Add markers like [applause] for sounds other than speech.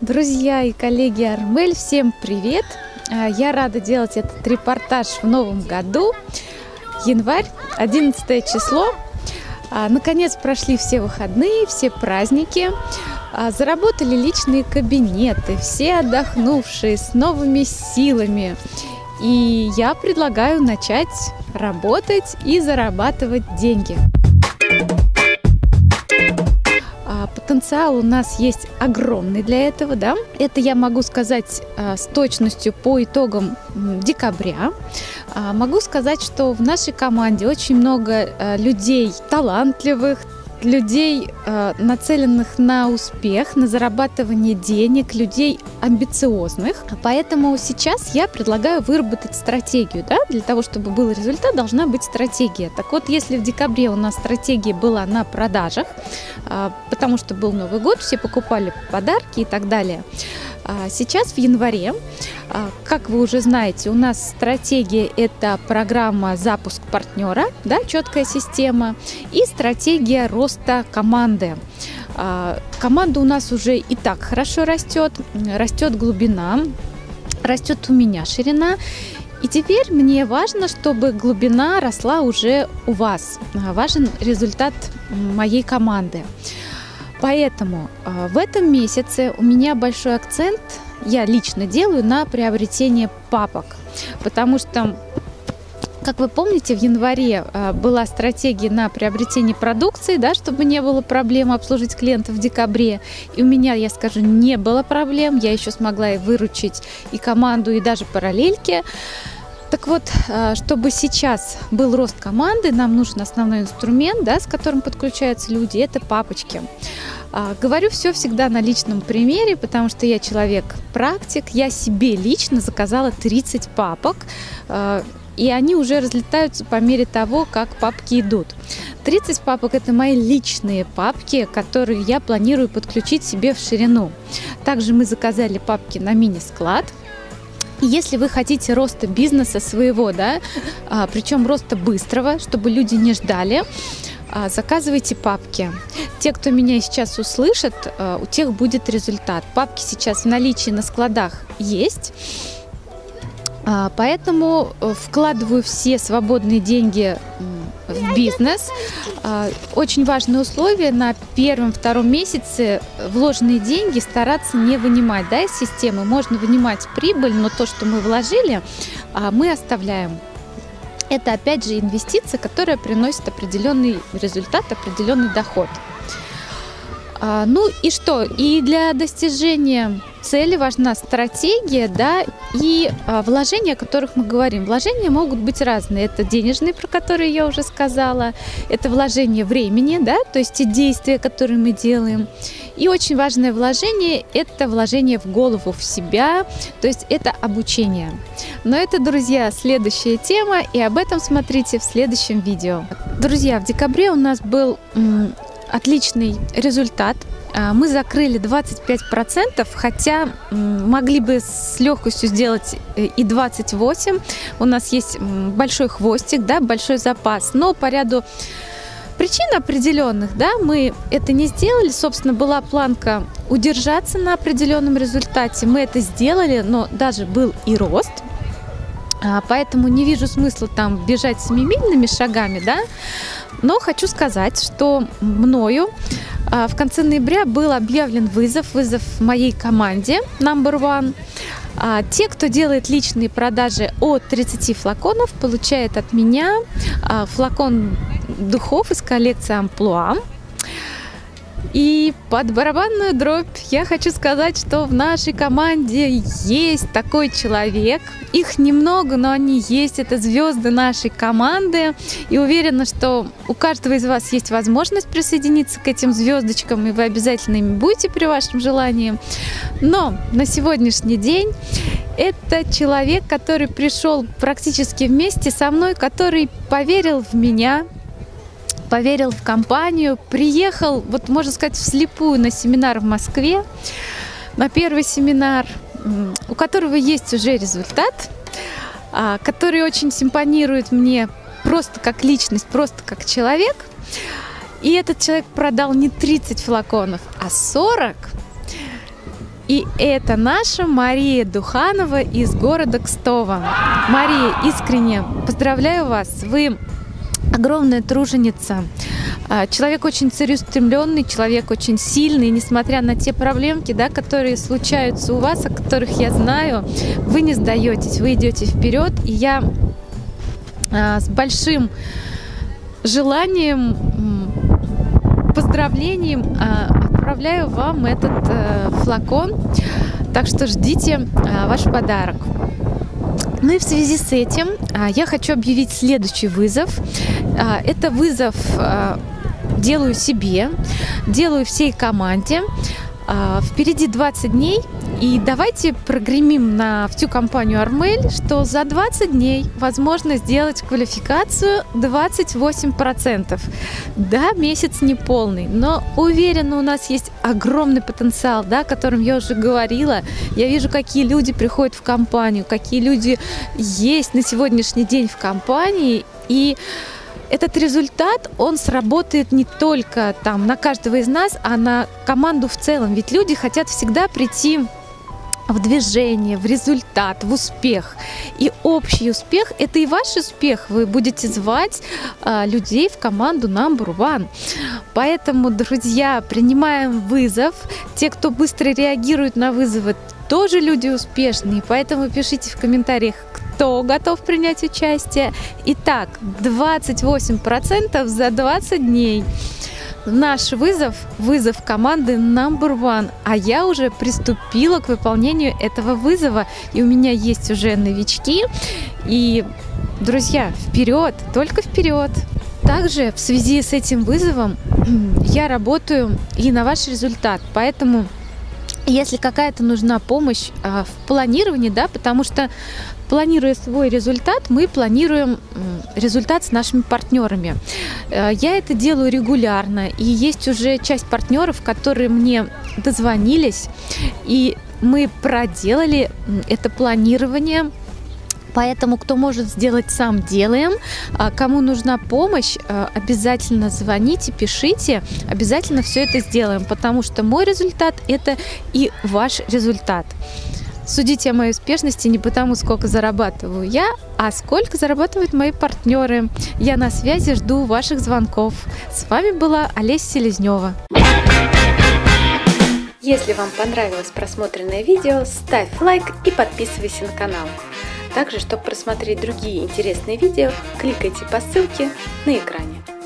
Друзья и коллеги Армель, всем привет! А, я рада делать этот репортаж в новом году. Январь, 11 число. А, наконец прошли все выходные, все праздники. А, заработали личные кабинеты, все отдохнувшие, с новыми силами. И я предлагаю начать работать и зарабатывать деньги. Потенциал у нас есть огромный для этого, да. Это я могу сказать а, с точностью по итогам декабря. А, могу сказать, что в нашей команде очень много людей талантливых, людей, э, нацеленных на успех, на зарабатывание денег, людей амбициозных. Поэтому сейчас я предлагаю выработать стратегию. Да? Для того, чтобы был результат, должна быть стратегия. Так вот, если в декабре у нас стратегия была на продажах, э, потому что был Новый год, все покупали подарки и так далее, сейчас в январе, а, как вы уже знаете, у нас стратегия – это программа «Запуск партнера», да, четкая система, и стратегия роста команды. А, команда у нас уже и так хорошо растет, растет глубина, растет у меня ширина. И теперь мне важно, чтобы глубина росла уже у вас. Важен результат моей команды. Поэтому э, в этом месяце у меня большой акцент, я лично делаю на приобретение папок, потому что как вы помните, в январе э, была стратегия на приобретение продукции, да, чтобы не было проблем обслужить клиентов в декабре. И у меня, я скажу, не было проблем. Я еще смогла и выручить и команду, и даже параллельки. Так вот, э, чтобы сейчас был рост команды, нам нужен основной инструмент, да, с которым подключаются люди, это папочки. А, говорю все всегда на личном примере, потому что я человек-практик. Я себе лично заказала 30 папок, э, и они уже разлетаются по мере того, как папки идут. 30 папок – это мои личные папки, которые я планирую подключить себе в ширину. Также мы заказали папки на мини-склад – если вы хотите роста бизнеса своего, да, а, причем роста быстрого, чтобы люди не ждали, а, заказывайте папки. Те, кто меня сейчас услышит, а, у тех будет результат. Папки сейчас в наличии на складах есть. А, поэтому э, вкладываю все свободные деньги в бизнес. А, очень важное условие на первом-втором месяце вложенные деньги стараться не вынимать да, из системы. Можно вынимать прибыль, но то, что мы вложили, а, мы оставляем. Это опять же инвестиция, которая приносит определенный результат, определенный доход. Ну и что? И для достижения цели важна стратегия, да, и а, вложения, о которых мы говорим. Вложения могут быть разные. Это денежные, про которые я уже сказала, это вложение времени, да, то есть те действия, которые мы делаем. И очень важное вложение – это вложение в голову, в себя, то есть это обучение. Но это, друзья, следующая тема, и об этом смотрите в следующем видео. Друзья, в декабре у нас был отличный результат а, мы закрыли 25%, хотя могли бы с легкостью сделать э, и 28. У нас есть большой хвостик, да, большой запас, но по ряду причин определенных, да, мы это не сделали. Собственно, была планка удержаться на определенном результате. Мы это сделали, но даже был и рост. А, поэтому не вижу смысла там бежать семимильными шагами, да. Но хочу сказать, что мною а, в конце ноября был объявлен вызов, вызов моей команде Number One. А, те, кто делает личные продажи от 30 флаконов, получают от меня флакон духов из коллекции Амплуа. И под барабанную дробь я хочу сказать, что в нашей команде есть такой человек. Их немного, но они есть. Это звезды нашей команды. И уверена, что у каждого из вас есть возможность присоединиться к этим звездочкам, и вы обязательно ими будете при вашем желании. Но на сегодняшний день это человек, который пришел практически вместе со мной, который поверил в меня, поверил в компанию, приехал, вот можно сказать, вслепую на семинар в Москве, на первый семинар, у которого есть уже результат, а, который очень симпонирует мне просто как личность, просто как человек. И этот человек продал не 30 флаконов, а 40. И это наша Мария Духанова из города Кстова. Мария, искренне поздравляю вас. Вы огромная труженица. А, человек очень целеустремленный, человек очень сильный, несмотря на те проблемки, да, которые случаются у вас, о которых я знаю, вы не сдаетесь, вы идете вперед. И я а, с большим желанием, поздравлением а, отправляю вам этот э, флакон. Так что ждите ваш подарок. Ну и в связи с этим я хочу объявить следующий вызов. Это вызов делаю себе, делаю всей команде. А, впереди 20 дней, и давайте прогремим на всю компанию Армель, что за 20 дней возможно сделать квалификацию 28%. Да, месяц не полный, но уверена, у нас есть огромный потенциал, да, о котором я уже говорила. Я вижу, какие люди приходят в компанию, какие люди есть на сегодняшний день в компании, и этот результат, он сработает не только там на каждого из нас, а на команду в целом. Ведь люди хотят всегда прийти в движение, в результат, в успех. И общий успех – это и ваш успех. Вы будете звать а, людей в команду number one. Поэтому, друзья, принимаем вызов. Те, кто быстро реагирует на вызовы, тоже люди успешные. Поэтому пишите в комментариях, кто готов принять участие. Итак, 28% за 20 дней. Наш вызов – вызов команды Number One, а я уже приступила к выполнению этого вызова, и у меня есть уже новички. И, друзья, вперед, только вперед! Также в связи с этим вызовом [clears throat] я работаю и на ваш результат, поэтому если какая-то нужна помощь а, в планировании, да, потому что планируя свой результат, мы планируем результат с нашими партнерами. Э, я это делаю регулярно, и есть уже часть партнеров, которые мне дозвонились, и мы проделали это планирование Поэтому, кто может сделать, сам делаем. А кому нужна помощь, э, обязательно звоните, пишите. Обязательно все это сделаем, потому что мой результат – это и ваш результат. Судите о моей успешности не потому, сколько зарабатываю я, а сколько зарабатывают мои партнеры. Я на связи, жду ваших звонков. С вами была Олеся Селезнева. Если вам понравилось просмотренное видео, ставь лайк и подписывайся на канал. Также, чтобы просмотреть другие интересные видео, кликайте по ссылке на экране.